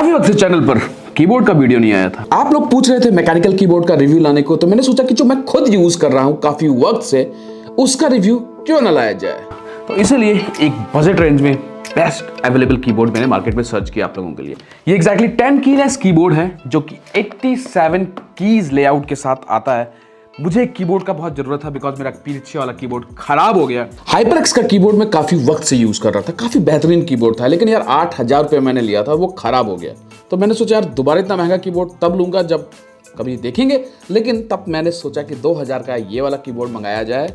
काफ़ी वक्त से चैनल पर कीबोर्ड का वीडियो नहीं आया था। आप लोग पूछ रहे थे मैकेनिकल कीबोर्ड का रिव्यू लाने को तो मैंने सोचा कि जो मैं खुद यूज़ कर रहा हूँ काफ़ी वक्त से उसका रिव्यू क्यों ना लाया जाए? तो इसलिए एक बजट रेंज में बेस्ट अवेलेबल कीबोर्ड मैंने मार्केट में सर्च किया आप लोगों के लिए। ये एग्जैक्टली 10 कीलेस कीबोर्ड है जो कि 87 कीज लेआउट के साथ आता है। मुझे एक कीबोर्ड का बहुत ज़रूरत था बिकॉज़ मेरा पीछे वाला कीबोर्ड खराब हो गया। हाइपरएक्स का कीबोर्ड मैं काफ़ी वक्त से यूज़ कर रहा था काफ़ी बेहतरीन कीबोर्ड था लेकिन यार आठ हज़ार रुपये मैंने लिया था वो खराब हो गया। तो मैंने सोचा यार दोबारा इतना महँगा कीबोर्ड तब लूँगा जब कभी देखेंगे लेकिन तब मैंने सोचा कि 2000 का ये वाला कीबोर्ड मंगाया जाए।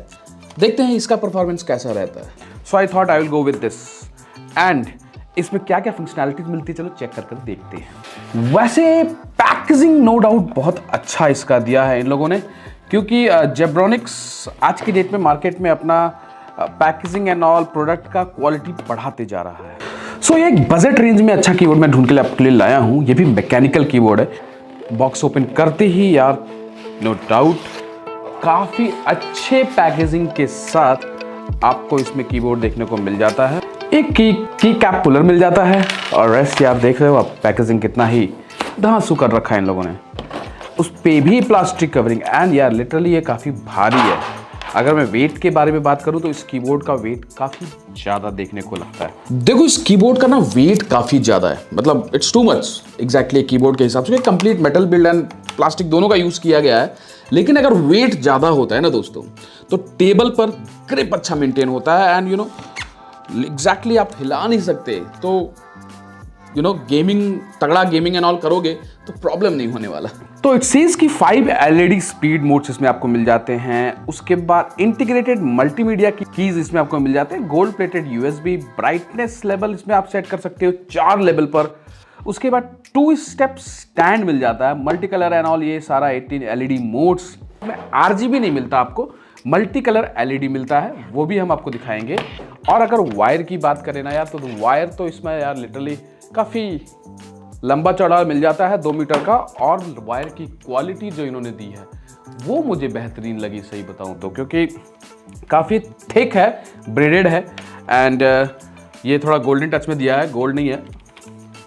देखते हैं इसका परफॉर्मेंस कैसा रहता है। So I thought I will go with this and इसमें क्या क्या फंक्शनैलिटीज मिलती है? चलो चेक कर कर देखते हैं। वैसे पैकेजिंग नो डाउट बहुत अच्छा इसका दिया है इन लोगों ने। क्योंकि जेब्रॉनिक्स आज की डेट में मार्केट में अपना पैकेजिंग एंड ऑल प्रोडक्ट का क्वालिटी बढ़ाते जा रहा है। सो so, ये एक बजट रेंज में अच्छा कीबोर्ड मैं ढूंढ के लिए आपके लिए लाया हूँ। ये भी मैकेनिकल कीबोर्ड है। बॉक्स ओपन करते ही यार नो no डाउट काफ़ी अच्छे पैकेजिंग के साथ आपको इसमें कीबोर्ड देखने को मिल जाता है। एक की की कैप पुलर मिल जाता है। और रेस्ट आप देख रहे हो आप पैकेजिंग कितना ही धांसू कर रखा है इन लोगों ने। उस पे भी प्लास्टिक कवरिंग एंड यार लिटरली ये काफ़ी भारी है। अगर मैं वेट के बारे में बात करूँ तो इस कीबोर्ड का वेट काफ़ी ज़्यादा देखने को लगता है। देखो, इस कीबोर्ड का ना वेट काफ़ी ज़्यादा है। मतलब it's too much exactly keyboard के हिसाब से। Complete metal build and plastic दोनों का यूज़ किया गया है। लेकिन अगर वेट ज़्यादा होता है ना, दोस्तों तो टेबल पर ग्रिप अच्छा मेंटेन होता है एंड यू नो एग्जैक्टली आप हिला नहीं सकते। तो यू नो गेमिंग तगड़ा गेमिंग एंड ऑल करोगे तो प्रॉब्लम नहीं होने वाला। तो सीज की फाइव एलईडी स्पीड मोड्स इसमें आपको मिल जाते हैं। उसके बाद इंटीग्रेटेड मल्टीमीडिया की कीज इसमें आपको मिल जाते हैं। Gold plated USB brightness level इसमें आप सेट कर सकते हो चार लेवल पर। उसके बाद टू स्टेप स्टैंड मिल जाता है। मल्टी कलर एंड ऑल ये सारा 18 एलईडी मोड्स में आरजीबी नहीं मिलता आपको मल्टी कलर एलईडी मिलता है, वो भी हम आपको दिखाएँगे। और अगर वायर की बात करें ना यार तो वायर तो इसमें यार लिटरली काफ़ी लंबा चौड़ा मिल जाता है दो मीटर का और वायर की क्वालिटी जो इन्होंने दी है वो मुझे बेहतरीन लगी सही बताऊँ तो क्योंकि काफ़ी थिक है ब्रेडेड है एंड uh, ये थोड़ा गोल्डन टच में दिया है गोल्ड नहीं है।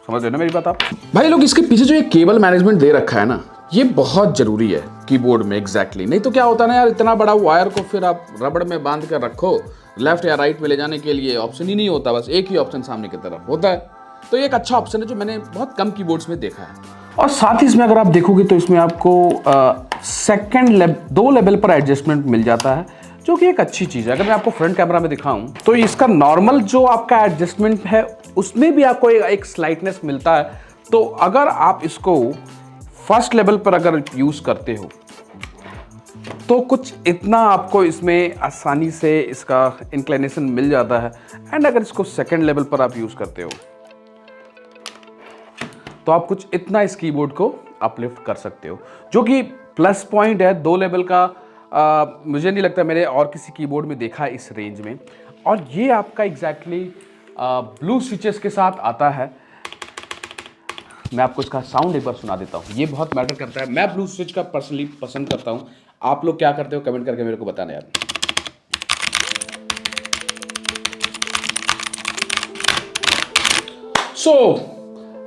समझ रहे ना मेरी बात आप? भाई लोग इसके पीछे जो ये केबल मैनेजमेंट दे रखा है ना ये बहुत ज़रूरी है कीबोर्ड में एग्जैक्टली exactly. नहीं तो क्या होता ना यार इतना बड़ा वायर को फिर आप रबड़ में बाँध कर रखो लेफ़्ट या राइट में ले जाने के लिए ऑप्शन ही नहीं होता बस एक ही ऑप्शन सामने की तरफ़ होता है। तो ये एक अच्छा ऑप्शन है जो मैंने बहुत कम कीबोर्ड्स में देखा है। और साथ ही इसमें अगर आप देखोगे तो इसमें आपको सेकेंड लेव दो लेवल पर एडजस्टमेंट मिल जाता है जो कि एक अच्छी चीज़ है। अगर मैं आपको फ्रंट कैमरा में दिखाऊँ तो इसका नॉर्मल जो आपका एडजस्टमेंट है उसमें भी आपको एक, एक स्लाइटनेस मिलता है। तो अगर आप इसको फ़र्स्ट लेवल पर अगर यूज़ करते हो तो कुछ इतना आपको इसमें आसानी से इसका इंक्लिनेशन मिल जाता है। एंड अगर इसको सेकेंड लेवल पर आप यूज़ करते हो तो आप कुछ इतना इस कीबोर्ड को अपलिफ्ट कर सकते हो। जो कि प्लस पॉइंट है दो लेवल का आ, मुझे नहीं लगता मैंने और किसी कीबोर्ड में देखा इस रेंज में। और ये आपका एग्जैक्टली ब्लू स्विचेस के साथ आता है। मैं आपको इसका साउंड एक बार सुना देता हूँ। ये बहुत मैटर करता है। मैं ब्लू स्विच का पर्सनली पसंद करता हूँ। आप लोग क्या करते हो? कमेंट करके मेरे को बताना यार। सो so,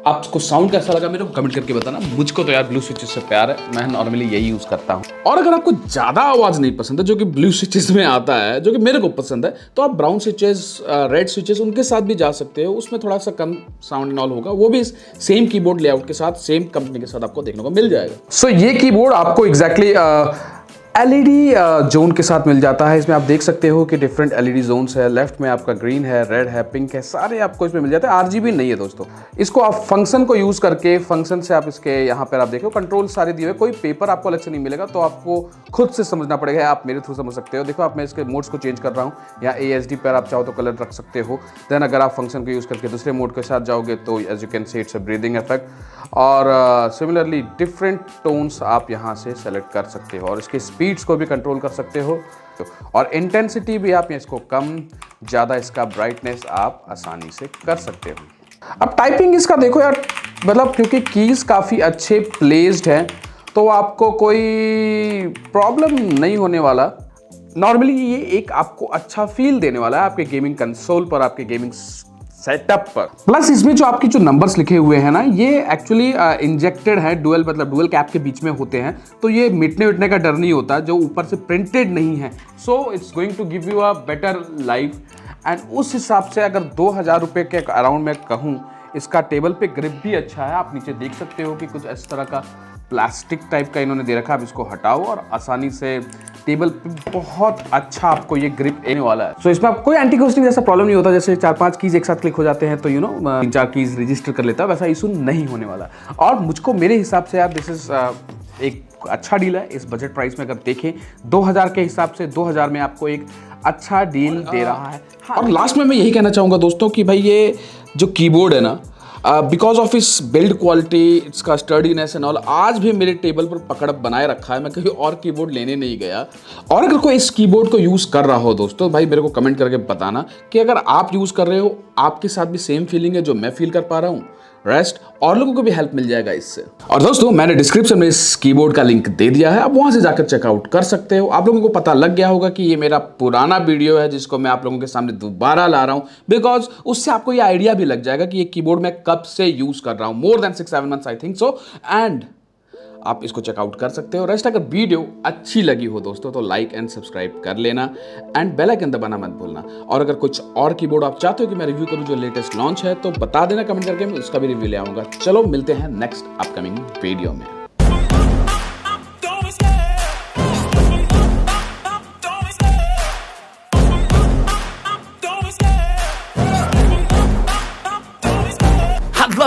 आपको साउंड कैसा लगा मेरे को कमेंट करके बताना। मुझको तो यार ब्लू स्विचेस से प्यार है। मैं नॉर्मली यही यूज़ करता हूँ। और अगर आपको ज़्यादा आवाज़ नहीं पसंद है जो कि ब्लू स्विचेस में आता है जो कि मेरे को पसंद है तो आप ब्राउन स्विचेस रेड स्विचेस उनके साथ भी जा सकते हो। उसमें थोड़ा सा कम साउंड ऑल होगा। वो भी सेम कीबोर्ड लेआउट के साथ सेम कंपनी के साथ आपको देखने को मिल जाएगा। सो so, ये कीबोर्ड आपको exactly exactly, LED zone uh, के साथ मिल जाता है। इसमें आप देख सकते हो कि डिफरेंट एलईडी जोन्स है। लेफ़्ट में आपका ग्रीन है रेड है पिंक है सारे आपको इसमें मिल जाते हैं। आरजीबी नहीं है दोस्तों। इसको आप फ़ंक्शन को यूज़ करके फ़ंक्शन से आप इसके यहाँ पर आप देखो कंट्रोल सारे दिए हुए कोई पेपर आपको अलग से नहीं मिलेगा तो आपको खुद से समझना पड़ेगा। आप मेरे थ्रू समझ सकते हो। देखो आप मैं इसके मोड्स को चेंज कर रहा हूँ। या ए पर आप चाहो तो कलर रख सकते हो। देन अगर आप फ़ंक्शन को यूज़ करके दूसरे मोड के साथ जाओगे तो as you can see it's a breathing effect और सिमिलरली डिफरेंट टोन्स आप यहाँ से सेलेक्ट कर सकते हो। और इसके स्पीड्स को भी कंट्रोल कर सकते हो। और इंटेंसिटी भी आप इसको कम, ज़्यादा इसका ब्राइटनेस आप आसानी से कर सकते हो। अब टाइपिंग इसका देखो यार मतलब क्योंकि कीज़ काफ़ी अच्छे प्लेस्ड हैं तो आपको कोई प्रॉब्लम नहीं होने वाला। नॉर्मली ये एक आपको अच्छा फील देने वाला है, आपके गेमिंग कंसोल पर, आपके गेमिंग सेटअप पर। प्लस इसमें जो आपकी जो नंबर्स लिखे हुए हैं ना, ये एक्चुअली इंजेक्टेड है डुअल मतलब डुअल कैप के बीच में होते हैं। तो ये मिटने विटने का डर नहीं होता, जो ऊपर से प्रिंटेड नहीं है। So it's going to give you a better life and उस हिसाब से अगर दो हज़ार रुपये के अराउंड में कहूँ, इसका टेबल पे ग्रिप भी अच्छा है। आप नीचे देख सकते हो कि कुछ इस तरह का प्लास्टिक टाइप का इन्होंने दे रखा है। आप इसको हटाओ और आसानी से टेबल पे बहुत अच्छा आपको ये ग्रिप आने वाला है। सो so, इसमें आप कोई एंटी घोस्टिंग जैसा प्रॉब्लम नहीं होता जैसे चार पाँच कीज एक साथ क्लिक हो जाते हैं तो यू नो तीन चार कीज रजिस्टर कर लेता है वैसा इशू नहीं होने वाला। और मुझको मेरे हिसाब से यार दिस इज़ एक अच्छा डील है। इस बजट प्राइस में अगर देखें 2000 के हिसाब से 2000 में आपको एक अच्छा डील दे रहा है। हाँ, और लास्ट में मैं यही कहना चाहूँगा दोस्तों कि भाई ये जो कीबोर्ड है ना बिकॉज़ ऑफ़ इस बिल्ड क्वालिटी इसका स्टर्डीनेस एंड ऑल आज भी मेरे टेबल पर पकड़ बनाए रखा है। मैं कहीं और कीबोर्ड लेने नहीं गया। और अगर कोई इस कीबोर्ड को यूज़ कर रहा हो दोस्तों, भाई मेरे को कमेंट करके बताना कि अगर आप यूज़ कर रहे हो, आपके साथ भी सेम फीलिंग है जो मैं फील कर पा रहा हूँ। रेस्ट और लोगों को भी हेल्प मिल जाएगा इससे। और दोस्तों, मैंने डिस्क्रिप्शन में इस कीबोर्ड का लिंक दे दिया है, आप वहाँ से जाकर चेकआउट कर सकते हो। आप लोगों को पता लग गया होगा कि ये मेरा पुराना वीडियो है, जिसको मैं आप लोगों के सामने दोबारा ला रहा हूँ। बिकॉज़ उससे आपको ये आइडिया भी लग जाएगा कि ये कीबोर्ड मैं कब से यूज़ कर रहा हूँ। More than six seven months I think so and आप इसको चेकआउट कर सकते हो। रेस्ट अगर वीडियो अच्छी लगी हो दोस्तों तो लाइक एंड सब्सक्राइब कर लेना एंड बेल आइकन दबाना मत भूलना। और अगर कुछ और कीबोर्ड आप चाहते हो कि मैं रिव्यू करूँ जो लेटेस्ट लॉन्च है तो बता देना कमेंट करके, मैं उसका भी रिव्यू ले आऊँगा। चलो, मिलते हैं नेक्स्ट अपकमिंग वीडियो में।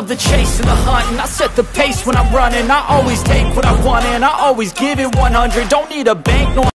Love the chase and the hunt And I set the pace when I'm running. I always take what I want and I always give it 100 Don't need a bank, no